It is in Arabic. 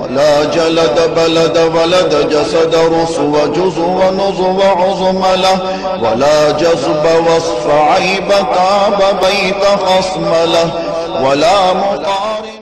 ولا جلد بلد ولد جسد رسو جزو ونظو عظم له ولا جذب وصف عيب تاب بيت خصم له ولا مقارن